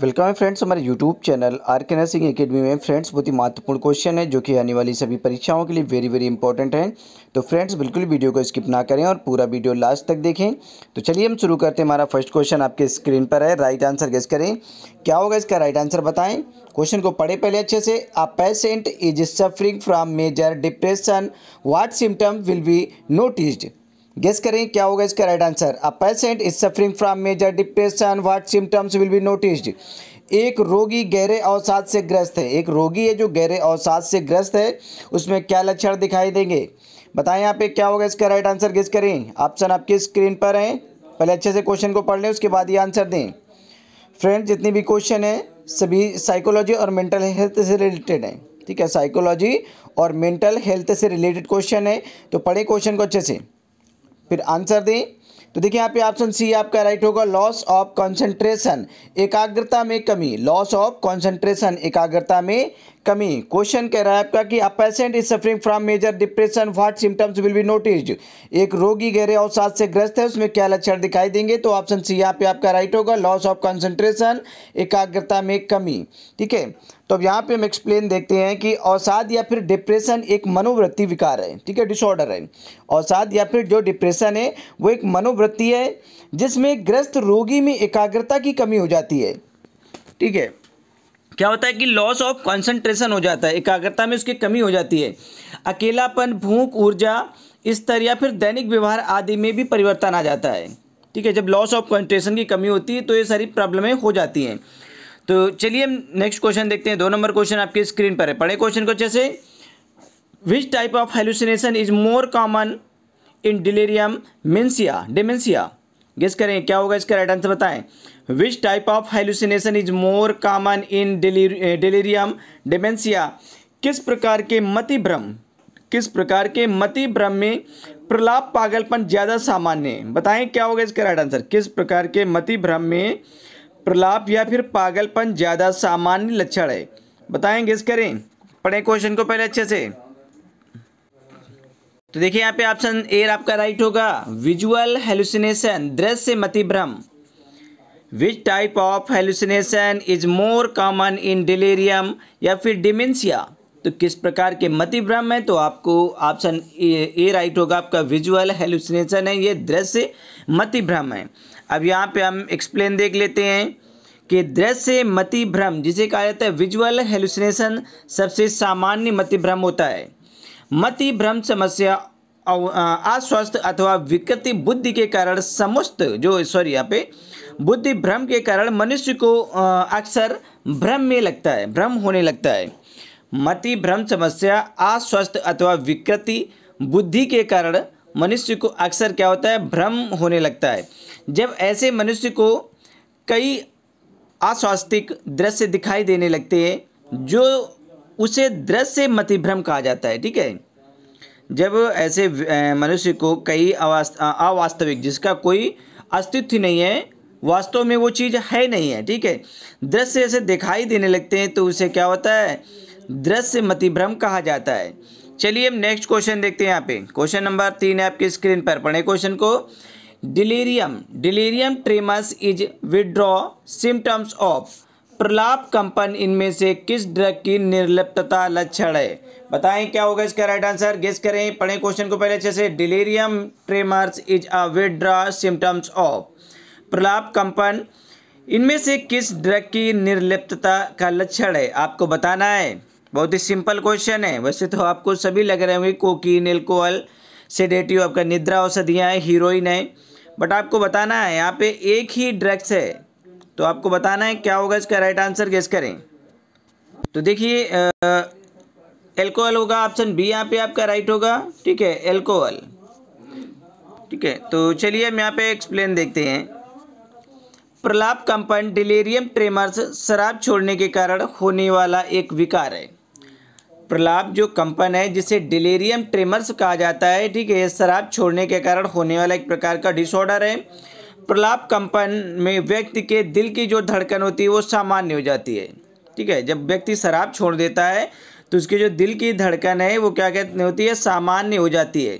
Welcome है friends, हमारे YouTube channel R K nursing academy में। फ्रेंड्स, बहुत ही महत्वपूर्ण क्वेश्चन है, जो कि आने वाली सभी परीक्षाओं के लिए वेरी वेरी इंपॉर्टेंट है। तो फ्रेंड्स, बिल्कुल वीडियो को स्किप ना करें और पूरा वीडियो लास्ट तक देखें। तो चलिए हम शुरू करते हैं। हमारा फ़र्स्ट क्वेश्चन आपके स्क्रीन पर है राइट आंसर गेस करें। क्या होगा इसका राइट आंसर बताएँ? क्वेश्चन को पढ़े पहले अच्छे से। A patient is suffering from major depression what symptom will be noticed guess करें, क्या होगा इसका right answer a patient is suffering from major depression what symptoms will be noticed एक रोगी गहरे अवसाद से ग्रस्त है। एक रोगी है जो गहरे अवसाद से ग्रस्त है, उसमें क्या लक्षण दिखाई देंगे? बताएँ यहाँ पे क्या होगा इसका राइट आंसर गेस करें। ऑप्शन आपकी स्क्रीन पर हैं। पहले अच्छे से क्वेश्चन को पढ़ लें, उसके बाद ये आंसर दें। फ्रेंड जितनी भी क्वेश्चन है, सभी साइकोलॉजी और मेंटल हेल्थ से रिलेटेड हैं। ठीक है साइकोलॉजी और मेंटल हेल्थ से रिलेटेड क्वेश्चन है। तो पढ़े क्वेश्चन को अच्छे से। फिर आंसर दें। तो देखिए, यहाँ पे ऑप्शन सी आपका राइट होगा लॉस ऑफ़ कंसंट्रेशन एकाग्रता में कमी। लॉस ऑफ़ कंसंट्रेशन एकाग्रता में कमी। क्वेश्चन कह रहा है आपका कि a patient is suffering from major depression what symptoms will be noticed एक रोगी गहरे अवसाद से ग्रस्त है, उसमें क्या लक्षण दिखाई देंगे? तो ऑप्शन सी यहाँ पे आपका राइट होगा लॉस ऑफ़ कंसंट्रेशन एकाग्रता में कमी। ठीक है? तो अब यहाँ पे हम एक्सप्लेन देखते हैं कि अवसाद या फिर डिप्रेशन एक मनोवृत्ति विकार है, ठीक है डिसऑर्डर है। अवसाद या फिर जो डिप्रेशन है, वो एक मनोवृत्ति है, जिसमें ग्रस्त रोगी में एकाग्रता की कमी हो जाती है, ठीक है। क्या होता है कि लॉस ऑफ़ कंसंट्रेशन हो जाता है, एकाग्रता में उसकी कमी हो जाती है। अकेलापन, भूख, ऊर्जा, स्तर या फिर दैनिक व्यवहार आदि में भी परिवर्तन आ जाता है, ठीक है। जब लॉस ऑफ़ कंसंट्रेशन की कमी होती है तो ये सारी प्रॉब्लमें हो जाती हैं। तो चलिए हम नेक्स्ट क्वेश्चन देखते हैं। दो नंबर क्वेश्चन आपकी स्क्रीन पर है। पढ़े क्वेश्चन को जैसे which type of hallucination is more common in delirium मिन्सिया dementia guess करें, क्या होगा इसका राइट आंसर बताएँ। Which type of hallucination is more common in delirium dementia किस प्रकार के मति भ्रम? किस प्रकार के मति भ्रम में प्रलाप पागलपन ज़्यादा सामान्य है? बताएँ, क्या होगा इसका राइट आंसर किस प्रकार के मति भ्रम में प्रलाप या फिर पागलपन ज़्यादा सामान्य लक्षण है। बताएँ गेस करें। पढ़ें क्वेश्चन को पहले अच्छे से। तो देखिए, यहाँ पे ऑप्शन ए आपका राइट होगा। विजुअल हेलुसिनेशन दृश्य मति भ्रम which type of hallucination is more common in delirium या फिर डिमेंशिया तो किस प्रकार के मति भ्रम है? तो आपको ऑप्शन ए राइट होगा। आपका विजुअल हेलुसिनेशन है, ये दृश्य मति भ्रम है। अब यहाँ पे हम एक्सप्लेन देख लेते हैं कि दृश्य मति भ्रम जिसे कहा जाता है विजुअल हेलुसिनेशन सबसे सामान्य मति भ्रम होता है। मति भ्रम समस्या अस्वस्थ अथवा विकृति बुद्धि के कारण समस्त जो सॉरी यहाँ पे बुद्धि भ्रम के कारण मनुष्य को अक्सर भ्रम में लगता है, भ्रम होने लगता है। मति भ्रम समस्या अस्वस्थ अथवा विकृति बुद्धि के कारण मनुष्य को अक्सर क्या होता है, भ्रम होने लगता है। जब ऐसे मनुष्य को कई अस्वास्थिक दृश्य दिखाई देने लगते हैं, जो उसे दृश्य मतिभ्रम कहा जाता है, ठीक है? जब ऐसे मनुष्य को कई अवास्तविक, जिसका कोई अस्तित्व नहीं है, वास्तव में वो चीज़ है नहीं है, ठीक है? दृश्य ऐसे दिखाई देने लगते हैं तो उसे क्या होता है? दृश्य मतिभ्रम कहा जाता है। चलिए हम नेक्स्ट क्वेश्चन देखते हैं यहाँ पे। क्वेश्चन नंबर तीन है आपकी स्क्रीन पर। पढ़े क्वेश्चन को। Delirium delirium tremens is withdraw symptoms of प्रलाप कंपन इनमें से किस ड्रग की निर्लिप्तता लक्षण है? बताएँ क्या होगा इसका राइट आंसर गेस करें, पढ़ें क्वेश्चन को पहले अच्छे से। Delirium tremors is a withdraw symptoms of प्रलाप कंपन इनमें से किस ड्रग की निर्लिप्तता का लक्षण है? आपको बताना है। बहुत ही सिंपल क्वेश्चन है। वैसे तो आपको सभी लग रहे होंगे, कोकीन एल्कोहल सेडेटिव आपका निद्रा औषधियाँ हीरोइन है। बट आपको बताना है, यहाँ पे एक ही ड्रग्स है। तो आपको बताना है क्या होगा इसका राइट आंसर गेस करें। तो देखिए एल्कोहल होगा ऑप्शन बी यहाँ पे आपका राइट होगा, ठीक है एल्कोहल ठीक है तो चलिए हम यहाँ पे एक्सप्लेन देखते हैं। प्रलाप कंपन डिलेरियम ट्रेमर्स शराब छोड़ने के कारण होने वाला एक विकार है। प्रलाप जो कंपन है, जिसे डिलेरियम ट्रेमर्स कहा जाता है, ठीक है शराब छोड़ने के कारण होने वाला एक प्रकार का डिसऑर्डर है। प्रलाप कंपन में व्यक्ति के दिल की जो धड़कन होती है, वो सामान्य हो जाती है, ठीक है। जब व्यक्ति शराब छोड़ देता है तो उसकी जो दिल की धड़कन है, वो क्या कहते होती है, सामान्य हो जाती है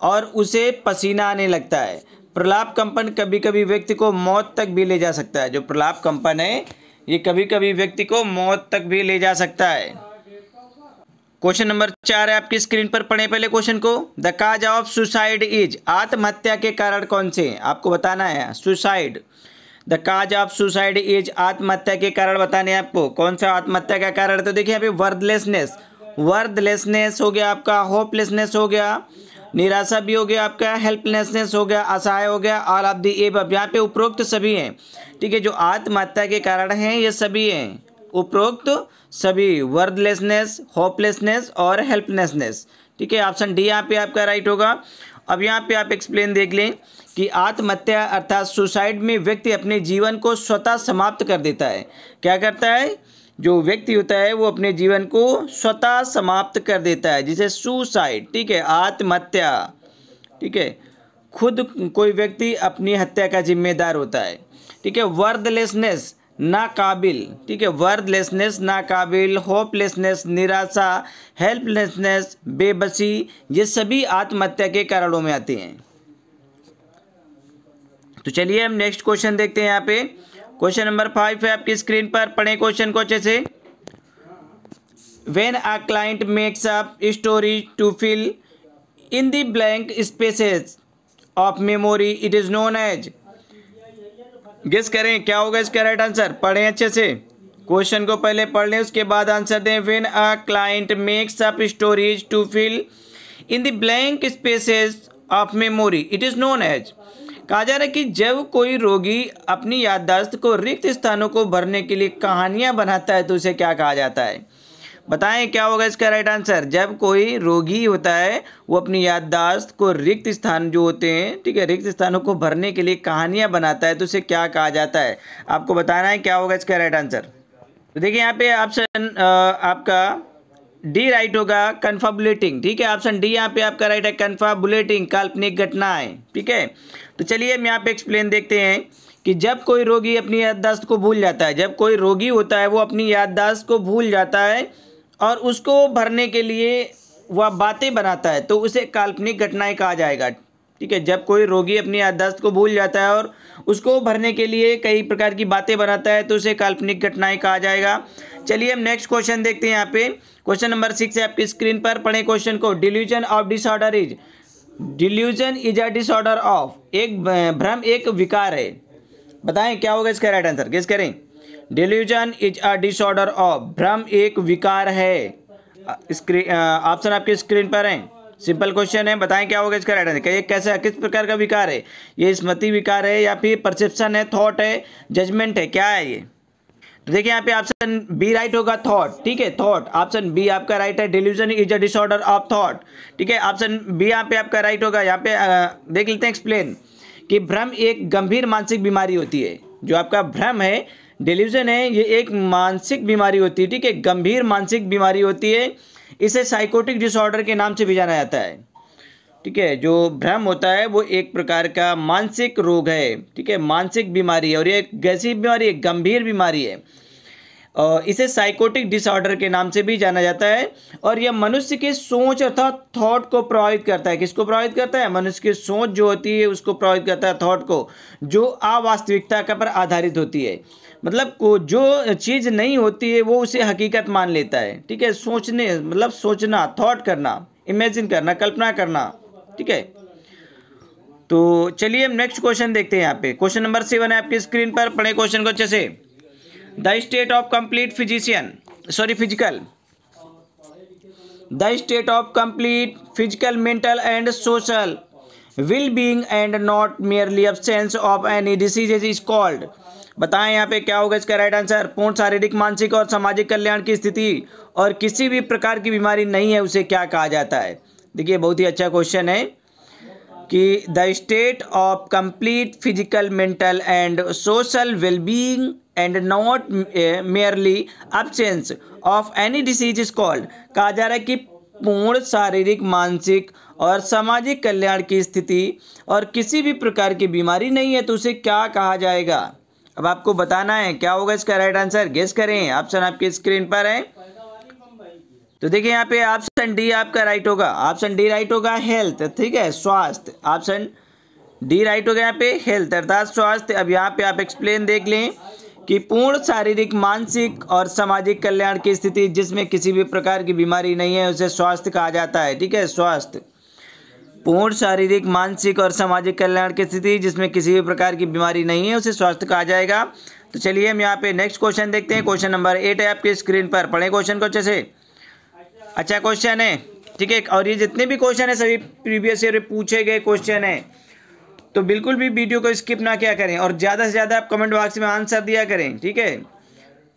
और उसे पसीना आने लगता है। प्रलाप कंपन कभी कभी व्यक्ति को मौत तक भी ले जा सकता है। जो प्रलाप कंपन है, ये कभी कभी व्यक्ति को मौत तक भी ले जा सकता है। क्वेश्चन नंबर चार है आपकी स्क्रीन पर पढ़े पहले क्वेश्चन को। The cause of suicide is आत्महत्या के कारण कौन से? आपको बताना है। Suicide the cause of suicide is आत्महत्या के कारण बताने हैं आपको। कौन सा आत्महत्या का कारण? तो देखिए यहाँ वर्दलेसनेस वर्दलेसनेस हो गया आपका होपलेसनेस हो गया, निराशा भी हो गया आपका हेल्पलेसनेस हो गया, असहाय हो गया ऑल ऑफ़ दी एब यहाँ पे उपरोक्त सभी हैं। ठीक है, जो आत्महत्या के कारण हैं, ये सभी हैं। उपरोक्त सभी वर्दलेसनेस होपलेसनेस और हेल्पलेसनेस ठीक है ऑप्शन डी यहाँ पे आपका राइट होगा। अब यहाँ पे आप एक्सप्लेन देख लें कि आत्महत्या अर्थात सुसाइड में व्यक्ति अपने जीवन को स्वतः समाप्त कर देता है। क्या करता है? जो व्यक्ति होता है, वो अपने जीवन को स्वतः समाप्त कर देता है, जिसे सुसाइड ठीक है, आत्महत्या। ठीक है, खुद कोई व्यक्ति अपनी हत्या का जिम्मेदार होता है। ठीक है वर्दलेसनेस नाकाबिल। ठीक है वर्दलेसनेस नाकाबिल होपलेसनेस निराशा हेल्पलेसनेस बेबसी, ये सभी आत्महत्या के कारणों में आते हैं। तो चलिए हम नेक्स्ट क्वेश्चन देखते हैं यहाँ पे। क्वेश्चन नंबर फाइव है आपकी स्क्रीन पर, पढ़े क्वेश्चन को अच्छे से। When a client makes up story to fill in the blank spaces of memory it is known as guess करें, क्या होगा इसका राइट आंसर पढ़ें अच्छे से। क्वेश्चन को पहले पढ़ लें, उसके बाद आंसर दें। When a client makes up stories to fill in the blank spaces of memory it is known as कहा जा रहा है कि जब कोई रोगी अपनी याददाश्त को रिक्त स्थानों को भरने के लिए कहानियाँ बनाता है तो उसे क्या कहा जाता है? बताएँ, क्या होगा इसका राइट आंसर जब कोई रोगी होता है, वो अपनी याददाश्त को रिक्त स्थान जो होते हैं, ठीक है, रिक्त स्थानों को भरने के लिए कहानियाँ बनाता है तो उसे क्या कहा जाता है? आपको बताना है, क्या होगा इसका राइट आंसर तो देखिए, यहाँ पे ऑप्शन आपका डी राइट होगा कन्फाबुलेटिंग ठीक है? ऑप्शन डी यहाँ पे आपका राइट है कन्फाबुलेटिंग काल्पनिक घटनाएँ, ठीक है? तो चलिए, हम यहाँ पे एक्सप्लेन देखते हैं कि जब कोई रोगी अपनी याददाश्त को भूल जाता है, जब कोई रोगी होता है, वो अपनी याददाश्त को भूल जाता है और उसको भरने के लिए वह बातें बनाता है तो उसे काल्पनिक घटनाएँ कहा जाएगा। ठीक है, जब कोई रोगी अपनी याददाश्त को भूल जाता है और उसको भरने के लिए कई प्रकार की बातें बनाता है तो उसे काल्पनिक घटनाएँ कहा जाएगा। चलिए हम नेक्स्ट क्वेश्चन देखते हैं यहाँ पे। क्वेश्चन नंबर सिक्स है आपकी स्क्रीन पर। पढ़े क्वेश्चन को। Delusion of disorder is delusion is a disorder of एक भ्रम एक विकार है। बताएँ, क्या होगा इसका राइट आंसर किस करें। Delusion is a disorder of भ्रम एक विकार है। ऑप्शन आपके स्क्रीन पर है। सिंपल क्वेश्चन है, बताएँ क्या होगा इसका राइट आंसर ये कैसा, किस प्रकार का विकार है? ये स्मृति विकार है या फिर परसेप्शन है थॉट है जजमेंट है, क्या है ये? तो देखिए यहाँ पे ऑप्शन बी राइट होगा थॉट ठीक है थॉट ऑप्शन बी आपका राइट है delusion is a disorder of thought ठीक है। ऑप्शन बी यहाँ पे आपका राइट होगा, यहाँ पे देख लेते हैं एक्सप्लेन कि भ्रम एक गंभीर मानसिक बीमारी होती है। जो आपका भ्रम है डिल्यूजन है, ये एक मानसिक बीमारी होती है, ठीक है? गंभीर मानसिक बीमारी होती है। इसे साइकोटिक डिसऑर्डर के नाम से भी जाना जाता है। ठीक है? जो भ्रम होता है, वो एक प्रकार का मानसिक रोग है। ठीक है? मानसिक बीमारी है और ये एक गैसी बीमारी है, गंभीर बीमारी है। इसे साइकोटिक डिसऑर्डर के नाम से भी जाना जाता है। और यह मनुष्य के सोच अर्थात थॉट को प्रभावित करता है। किसको प्रभावित करता है? मनुष्य की सोच जो होती है, उसको प्रभावित करता है थॉट को, जो अवास्तविकता का पर आधारित होती है। मतलब को, जो चीज़ नहीं होती है, वो उसे हकीकत मान लेता है। ठीक है? सोचने मतलब सोचना थॉट करना इमेजिन करना, कल्पना करना। ठीक है? तो चलिए हम नेक्स्ट क्वेश्चन देखते हैं यहाँ पे। क्वेश्चन नंबर सेवन है आपकी स्क्रीन पर। पढ़े क्वेश्चन को अच्छे से। The state of complete physician sorry physical the state of complete physical mental and social well being and not merely absence of any disease is called बताएँ यहाँ पे क्या होगा इसका राइट आंसर पूर्ण शारीरिक, मानसिक और सामाजिक कल्याण की स्थिति और किसी भी प्रकार की बीमारी नहीं है, उसे क्या कहा जाता है? देखिए, बहुत ही अच्छा क्वेश्चन है। कि the state of complete physical mental and social well being and not merely absence of any disease is called कहा जा रहा है कि पूर्ण शारीरिक, मानसिक और सामाजिक कल्याण की स्थिति और किसी भी प्रकार की बीमारी नहीं है तो उसे क्या कहा जाएगा? अब आपको बताना है, क्या होगा इसका राइट आंसर गेस करें। ऑप्शन आपकी स्क्रीन पर है। तो देखिए, यहाँ पे ऑप्शन डी आपका राइट होगा। ऑप्शन डी राइट होगा हेल्थ ठीक है? स्वास्थ्य। ऑप्शन डी राइट होगा यहाँ पे हेल्थ अर्थात स्वास्थ्य। अब यहाँ पे आप एक्सप्लेन देख लें कि पूर्ण शारीरिक, मानसिक और सामाजिक कल्याण की स्थिति जिसमें किसी भी प्रकार की बीमारी नहीं है, उसे स्वास्थ्य कहा जाता है, ठीक है? स्वास्थ्य। पूर्ण शारीरिक, मानसिक और सामाजिक कल्याण की स्थिति जिसमें किसी भी प्रकार की बीमारी नहीं है, उसे स्वास्थ्य कहा जाएगा। तो चलिए हम यहाँ पे नेक्स्ट क्वेश्चन देखते हैं। क्वेश्चन नंबर एट है आपके स्क्रीन पर। पढ़े क्वेश्चन को अच्छे से। अच्छा क्वेश्चन है। ठीक है, और ये जितने भी क्वेश्चन है, सभी प्रीवियस ईयर में पूछे गए क्वेश्चन है। तो बिल्कुल भी वीडियो को स्किप ना क्या करें, और ज़्यादा से ज़्यादा आप कमेंट बॉक्स में आंसर दिया करें, ठीक है?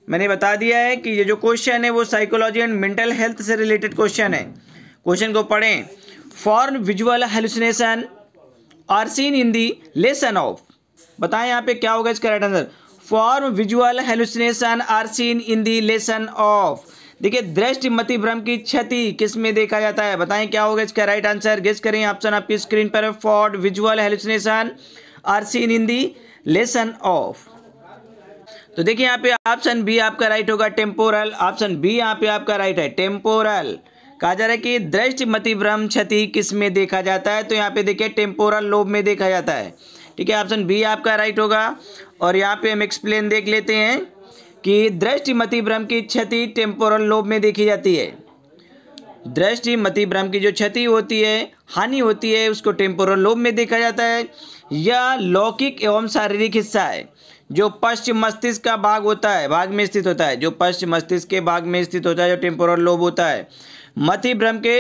मैंने बता दिया है कि ये जो क्वेश्चन है, वो साइकोलॉजी एंड मेंटल हेल्थ से रिलेटेड क्वेश्चन है। क्वेश्चन को पढ़ें। Formed visual hallucination are seen in the lesion of बताएँ यहाँ पे क्या होगा इसका right answer form visual hallucination are seen in the lesion of देखिए दृष्टि मति भ्रम की क्षति किसमें देखा जाता है? बताएँ, क्या होगा इसका राइट आंसर गेस करें ऑप्शन आपकी स्क्रीन पर formed visual hallucination are seen in the lesion of तो देखिए, यहाँ पे ऑप्शन बी आपका राइट होगा टेम्पोरल ऑप्शन बी यहाँ पे आपका राइट है टेम्पोरल कहा जा रहा है कि दृष्टि मति भ्रम क्षति किसमें देखा जाता है? तो यहाँ पे देखिए टेम्पोरल लोब में देखा जाता है। ठीक है ऑप्शन बी आपका राइट होगा। और यहाँ पे हम एक्सप्लेन देख लेते हैं। कि दृष्टि मति भ्रम की क्षति टेम्पोरल लोब में देखी जाती है। दृष्टि मति भ्रम की जो क्षति होती है, हानि होती है, उसको टेम्पोरल लोब में देखा जाता है। यह लौकिक एवं शारीरिक हिस्सा है, जो पश्चिम मस्तिष्क का भाग होता है, भाग में स्थित होता है। जो पश्चिम मस्तिष्क के भाग में स्थित होता है, जो टेम्पोरल लोब होता है। मति भ्रम के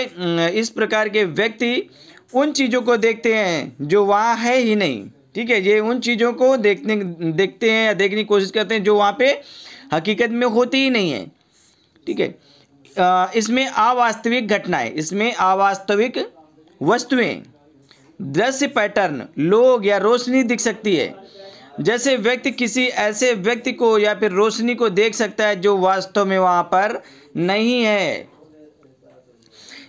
इस प्रकार के व्यक्ति उन चीज़ों को देखते हैं, जो वहाँ है ही नहीं। ठीक है, ये उन चीज़ों को देखने, देखते हैं या देखने की कोशिश करते हैं जो वहाँ पे हकीकत में होती ही नहीं है। ठीक है इसमें अवास्तविक घटनाएँ, इसमें अवास्तविक वस्तुएँ, दृश्य पैटर्न, लोग या रोशनी दिख सकती है। जैसे व्यक्ति किसी ऐसे व्यक्ति को या फिर रोशनी को देख सकता है जो वास्तव में वहाँ पर नहीं है।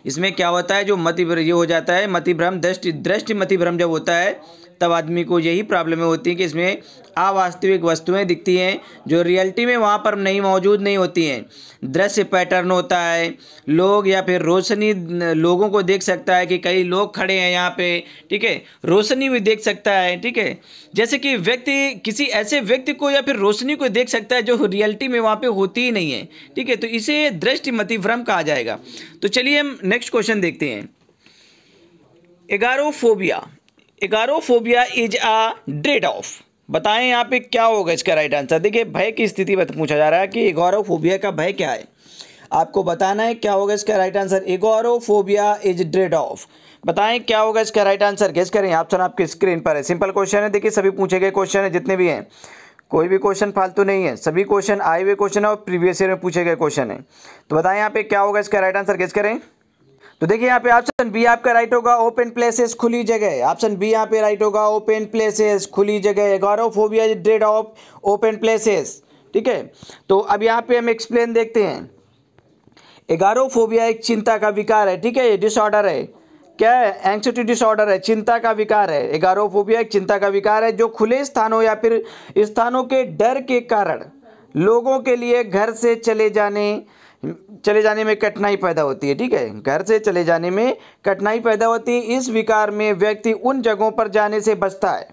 इसमें क्या होता है, जो मति ये हो जाता है मति भ्रम दृष्टि दृष्टि मति भ्रम जब होता है तब आदमी को यही प्रॉब्लमें होती हैं कि इसमें अवास्तविक वस्तुएँ दिखती हैं, जो रियलिटी में वहाँ पर नहीं, मौजूद नहीं होती हैं। दृश्य पैटर्न होता है, लोग या फिर रोशनी, लोगों को देख सकता है कि कई लोग खड़े हैं यहाँ पे, ठीक है? रोशनी भी देख सकता है, ठीक है? जैसे कि व्यक्ति, किसी ऐसे व्यक्ति को या फिर रोशनी को देख सकता है जो रियलिटी में वहाँ पर होती ही नहीं है, ठीक है? तो इसे दृष्टि मतिभ्रम कहा जाएगा। तो चलिए हम नेक्स्ट क्वेश्चन देखते हैं। Agoraphobia. Agoraphobia is a dread of. बताएँ यहाँ पे क्या होगा इसका राइट आंसर देखिए, भय की स्थिति पूछा जा रहा है कि एगोरोफोबिया का भय क्या है। आपको बताना है क्या होगा इसका right answer agoraphobia is dread of. बताएँ क्या होगा इसका राइट आंसर गेस करें ऑप्शन आपकी स्क्रीन पर है। सिंपल क्वेश्चन है। देखिए, सभी पूछे गए क्वेश्चन है, जितने भी हैं। कोई भी क्वेश्चन फालतू नहीं है। सभी क्वेश्चन आए हुए क्वेश्चन है और प्रीवियस ईयर में पूछे गए क्वेश्चन है। तो बताएँ यहाँ पे क्या होगा इसका राइट आंसर गेस करें। तो देखिए यहाँ पे ऑप्शन बी आपका राइट होगा ओपन प्लेसेस खुली जगह। ऑप्शन बी यहाँ पे राइट होगा ओपन प्लेसेस खुली जगह। Agoraphobia dread of open places ठीक है? तो अब यहाँ पे हम एक्सप्लेन देखते हैं। एगारोफोबिया एक चिंता का विकार है। ठीक है? ये डिसऑर्डर है। क्या है? एंक्सिटी डिसऑर्डर है। चिंता का विकार है। एगारोफोबिया एक चिंता का विकार है, जो खुले स्थानों या फिर स्थानों के डर के कारण लोगों के लिए घर से चले जाने चले जाने में कठिनाई पैदा होती है, ठीक है? घर से चले जाने में कठिनाई पैदा होती है, इस विकार में व्यक्ति उन जगहों पर जाने से बचता है।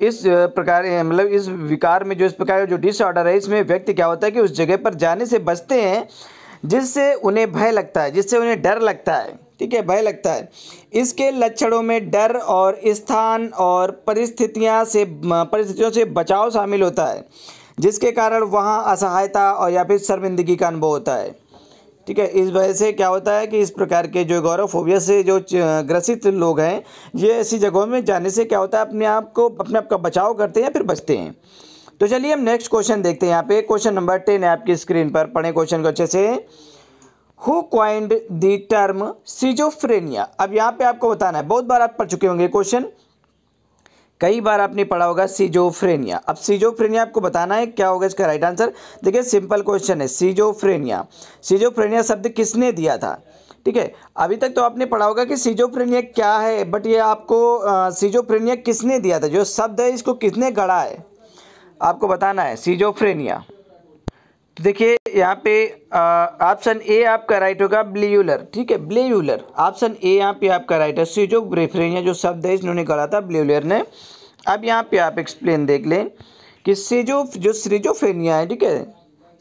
इस प्रकार मतलब इस विकार में जो, इस प्रकार जो डिसऑर्डर है, इसमें व्यक्ति क्या होता है कि उस जगह पर जाने से बचते हैं, जिससे उन्हें भय लगता है, जिससे उन्हें डर लगता है, ठीक है? भय लगता है। इसके लक्षणों में डर और स्थान और परिस्थितियाँ से परिस्थितियों से बचाव शामिल होता है। जिसके कारण वहाँ असहायता और या फिर शर्मिंदगी का अनुभव होता है। ठीक है, इस वजह से क्या होता है कि इस प्रकार के जो गौरव से जो ग्रसित लोग हैं, ये ऐसी जगहों में जाने से क्या होता है, अपने आप को, अपने आप का बचाव करते हैं या फिर बचते हैं। तो चलिए हम नेक्स्ट क्वेश्चन देखते हैं यहाँ पे। क्वेश्चन नंबर टेन है आपकी स्क्रीन पर। पढ़े क्वेश्चन को अच्छे से। Who coined the term schizophrenia अब यहाँ पे आपको बताना है। बहुत बार आप पढ़ चुके होंगे क्वेश्चन कई बार आपने पढ़ा होगा सीजोफ्रेनिया। अब सीजोफ्रेनिया आपको बताना है, क्या होगा इसका राइट आंसर देखिए सिंपल क्वेश्चन है, सीजोफ्रेनिया। सीजोफ्रेनिया शब्द किसने दिया था? ठीक है, अभी तक तो आपने पढ़ा होगा कि सीजोफ्रेनिया क्या है बट ये आपको सीजोफ्रेनिया किसने दिया था? जो शब्द है, इसको किसने गढ़ा है? आपको बताना है, सीजोफ्रेनिया। देखिए, यहाँ पे ऑप्शन ए आपका राइट होगा ब्लेयूलर ठीक है? ब्लेयूलर ऑप्शन ए यहाँ पे आपका राइट है। सीजो ब्रेफ्रेनिया जो शब्द है इन्होंने गढ़ा था ब्लेयूलर ने। अब यहाँ पे आप एक्सप्लेन देख लें कि सीजो, जो सीजोफ्रेनिया है, ठीक है?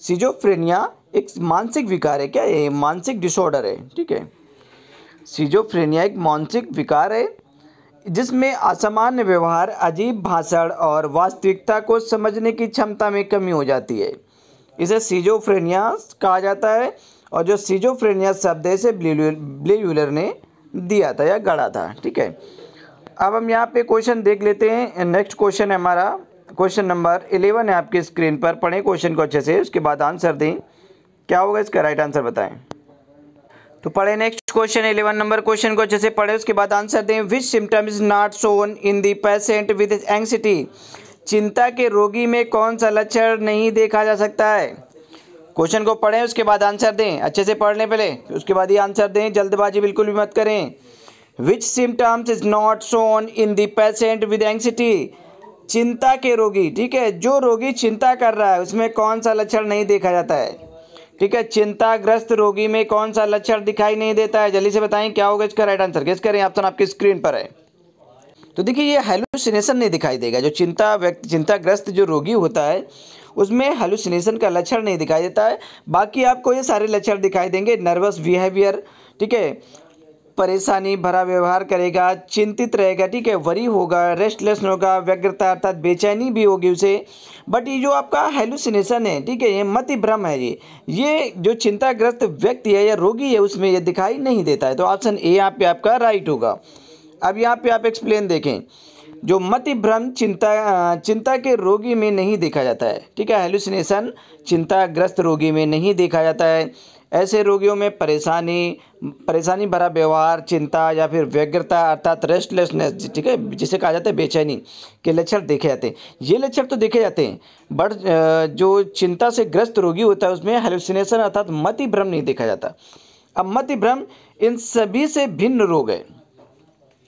सीजोफ्रेनिया एक मानसिक विकार है क्या ये? मानसिक डिसऑर्डर है, ठीक है? सीजोफ्रेनिया एक मानसिक विकार है, जिसमें असामान्य व्यवहार, अजीब भाषण और वास्तविकता को समझने की क्षमता में कमी हो जाती है। इसे सीजोफ्रेनिया कहा जाता है और जो सीजोफ्रेनिया शब्द है, इसे ब्लेयूलर ने दिया था या गढ़ा था, ठीक है? अब हम यहाँ पे क्वेश्चन देख लेते हैं। नेक्स्ट क्वेश्चन है हमारा। क्वेश्चन नंबर इलेवन है आपकी स्क्रीन पर। पढ़ें क्वेश्चन को अच्छे से, उसके बाद आंसर दें। क्या होगा इसका राइट आंसर बताएँ। तो पढ़े next question eleven number question को अच्छे से पढ़े, उसके बाद आंसर दें। Which symptom is not shown in the patient with anxiety चिंता के रोगी में कौन सा लक्षण नहीं देखा जा सकता है? क्वेश्चन को पढ़ें, उसके बाद आंसर दें। अच्छे से पढ़ लें पहले, उसके बाद ही आंसर दें। जल्दबाजी बिल्कुल भी मत करें। Which symptoms is not shown in the patient with anxiety चिंता के रोगी, ठीक है? जो रोगी चिंता कर रहा है, उसमें कौन सा लक्षण नहीं देखा जाता है? ठीक है, चिंताग्रस्त रोगी में कौन सा लक्षण दिखाई नहीं देता है? जल्दी से बताएँ, क्या होगा इसका राइट आंसर किस करें ऑप्शन आपकी स्क्रीन पर है। तो देखिए, ये हेलुसिनेशन नहीं दिखाई देगा। जो चिंता व्यक्ति, चिंताग्रस्त जो रोगी होता है, उसमें हेलुसिनेशन का लक्षण नहीं दिखाई देता है। बाकी आपको ये सारे लक्षण दिखाई देंगे। नर्वस बिहेवियर ठीक है? परेशानी, भरा व्यवहार करेगा, चिंतित रहेगा, ठीक है? वरी होगा रेस्टलेस होगा, व्यग्रता अर्थात बेचैनी भी होगी उसे। बट ये जो आपका हेलुसिनेशन है, ठीक है, ये मति भ्रम है ये। ये जो चिंताग्रस्त व्यक्ति है या रोगी है, उसमें ये दिखाई नहीं देता है। तो ऑप्शन ए यहाँ पे आपका राइट होगा। अब यहाँ पे आप एक्सप्लेन देखें। जो मति भ्रम चिंता चिंता के रोगी में नहीं देखा जाता है। ठीक है? हेलुसिनेशन चिंताग्रस्त रोगी में नहीं देखा जाता है। ऐसे रोगियों में परेशानी परेशानी भरा व्यवहार, चिंता या फिर व्यग्रता अर्थात रेस्टलेसनेस ठीक है? जिसे कहा जाता है बेचैनी के लक्षण देखे जाते हैं। ये लक्षण तो देखे जाते हैं, बट जो चिंता से ग्रस्त रोगी होता है, उसमें हेलुसिनेशन अर्थात मति भ्रम नहीं देखा जाता। अब मति भ्रम इन सभी से भिन्न रोग है।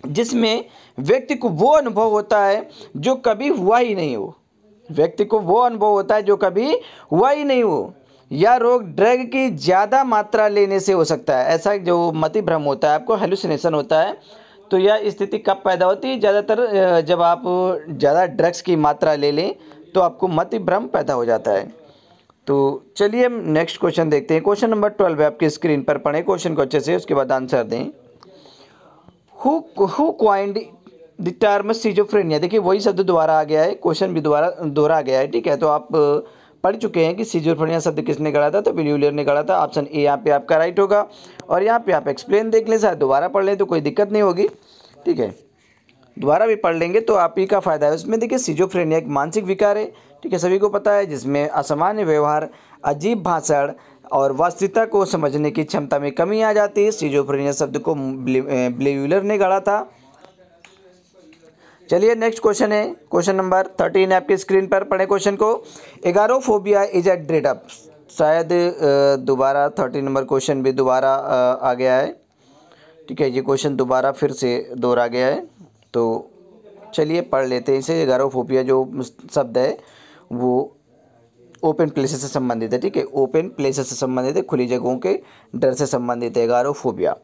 जिसमें व्यक्ति को वो अनुभव होता है जो कभी हुआ ही नहीं हो। व्यक्ति को वो अनुभव होता है जो कभी हुआ ही नहीं हो। यह रोग ड्रग की ज़्यादा मात्रा लेने से हो सकता है। ऐसा जो मति भ्रम होता है, आपको हेलुसिनेशन होता है तो यह स्थिति कब पैदा होती है? ज़्यादातर जब आप ज़्यादा ड्रग्स की मात्रा ले लें तो आपको मति भ्रम पैदा हो जाता है। तो चलिए हम नेक्स्ट क्वेश्चन देखते हैं। क्वेश्चन नंबर ट्वेल्व है आपकी स्क्रीन पर पढ़ें। क्वेश्चन को अच्छे से, उसके बाद आंसर दें। Who who coined the term schizophrenia देखिए, वही शब्द दोबारा आ गया है क्वेश्चन भी दोबारा, दोहरा गया है, ठीक है? तो आप पढ़ चुके हैं कि सीजोफ्रेनिया शब्द किसने गढ़ा था? तो विलियर ने गढ़ा था। ऑप्शन ए यहाँ पे आपका राइट होगा। और यहाँ पे आप एक्सप्लेन देख लें, शायद दोबारा पढ़ लें तो कोई दिक्कत नहीं होगी, ठीक है? दोबारा भी पढ़ लेंगे तो आप ही का फ़ायदा है। उसमें देखिए सीजोफ्रेनिया एक मानसिक विकार है, ठीक है? सभी को पता है, जिसमें असामान्य व्यवहार, अजीब भाषण और वास्तविकता को समझने की क्षमता में कमी आ जाती है। सीजोफ्रेनिया शब्द को ब्लेयूलर ने गढ़ा था। चलिए नेक्स्ट क्वेश्चन है। क्वेश्चन नंबर थर्टीन आपकी स्क्रीन पर। पढ़े क्वेश्चन को। Agoraphobia is a dread of शायद दोबारा थर्टीन नंबर क्वेश्चन भी दोबारा आ गया है। ठीक है, ये क्वेश्चन दोबारा फिर से दोहरा गया है। तो चलिए पढ़ लेते हैं इसे। एगारोफोबिया जो शब्द है, वो ओपन प्लेसेस से संबंधित है, ठीक है? ओपन प्लेसेस से संबंधित है, खुली जगहों के डर से संबंधित है, एगारोफोबिया।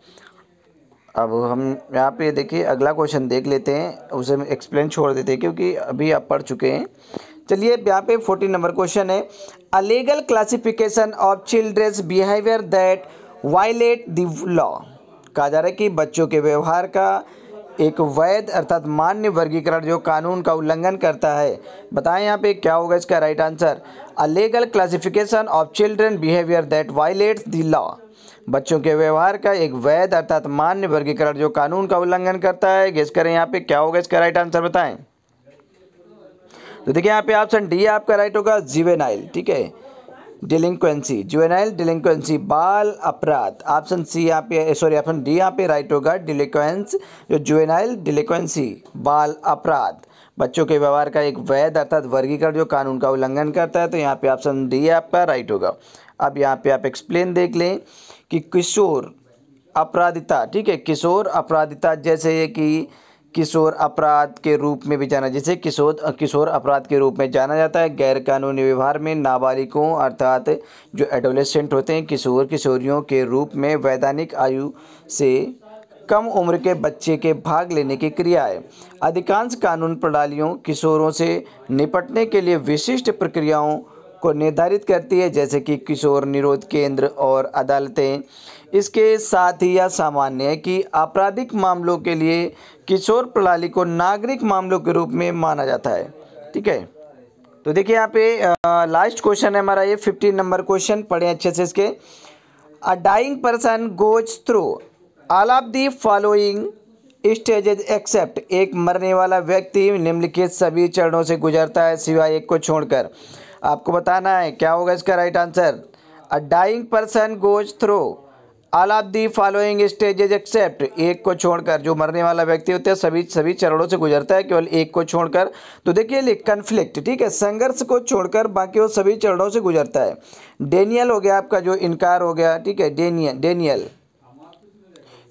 अब हम यहाँ पे देखिए, अगला क्वेश्चन देख लेते हैं, उसे हम एक्सप्लेन छोड़ देते हैं, क्योंकि अभी आप पढ़ चुके हैं। चलिए यहाँ पे फोर्टीन नंबर क्वेश्चन है। A legal classification of children's behaviour that violate the law कहा जा रहा है कि बच्चों के व्यवहार का एक वैध अर्थात मान्य वर्गीकरण जो कानून का उल्लंघन करता है। बताएँ यहाँ पे क्या होगा इसका right answer a legal classification of children behaviour that violates the law बच्चों के व्यवहार का एक वैध अर्थात मान्य वर्गीकरण जो कानून का उल्लंघन करता है। गेस करें यहाँ पे क्या होगा इसका राइट आंसर बताएँ। तो देखिए यहाँ पे ऑप्शन डी आपका राइट होगा, जीवेनाइल, ठीक है? डिलिंक्वेंसी जुवेनाइल डिलिंक्वेंसी बाल अपराध। ऑप्शन सी यहाँ पे सॉरी ऑप्शन डी यहाँ पे राइट होगा डिलिक्वेंस जो जुवेनाइल डिलिक्वेंसी बाल अपराध। बच्चों के व्यवहार का एक वैध अर्थात वर्गीकरण, जो कानून का उल्लंघन करता है तो यहाँ पे ऑप्शन डी आपका राइट होगा। अब यहाँ पे आप एक्सप्लेन देख लें कि किशोर अपराधिता, ठीक है, किशोर अपराधिता, जैसे ये कि किशोर अपराध के रूप में भी जाना, जिसे किशोर किशोर अपराध के रूप में जाना जाता है। गैरकानूनी व्यवहार में नाबालिगों अर्थात जो एडोलेसेंट होते हैं, किशोर, किशोरियों के रूप में वैधानिक आयु से कम उम्र के बच्चे के भाग लेने की क्रिया है। अधिकांश कानून प्रणालियों किशोरों से निपटने के लिए विशिष्ट प्रक्रियाओं को निर्धारित करती है, जैसे कि किशोर निरोध केंद्र और अदालतें। इसके साथ ही यह सामान्य है कि आपराधिक मामलों के लिए किशोर प्रणाली को नागरिक मामलों के रूप में माना जाता है। ठीक है? तो देखिए यहाँ पे लास्ट क्वेश्चन है हमारा ये फिफ्टीन नंबर क्वेश्चन पढ़े अच्छे से इसके। A dying person goes through all of the following stages except एक मरने वाला व्यक्ति निम्नलिखित सभी चरणों से गुजरता है, सिवाय एक को छोड़कर। आपको बताना है, क्या होगा इसका right answer a dying person goes through all of the following stages except एक को छोड़कर, जो मरने वाला व्यक्ति होता है, सभी सभी चरणों से गुजरता है, केवल एक को छोड़कर। तो देखिए लिख कन्फ्लिक्ट ठीक है? संघर्ष को छोड़कर बाकी वो सभी चरणों से गुजरता है। डेनियल हो गया आपका, जो इनकार हो गया, ठीक है? डेनियल डेनियल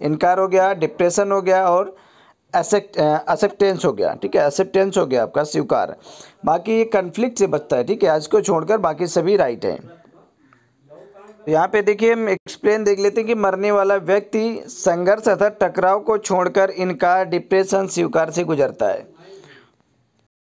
इनकार हो गया डिप्रेशन हो गया और एक्सेप्टेंस हो गया, ठीक है? एक्सेप्टेंस हो गया आपका, स्वीकार। बाकी ये कन्फ्लिक्ट से बचता है, ठीक है? आज को छोड़कर बाकी सभी राइट हैं। तो यहाँ पे देखिए, हम एक्सप्लेन देख लेते हैं कि मरने वाला व्यक्ति संघर्ष अर्थात टकराव को छोड़कर इनकार डिप्रेशन स्वीकार से गुजरता है।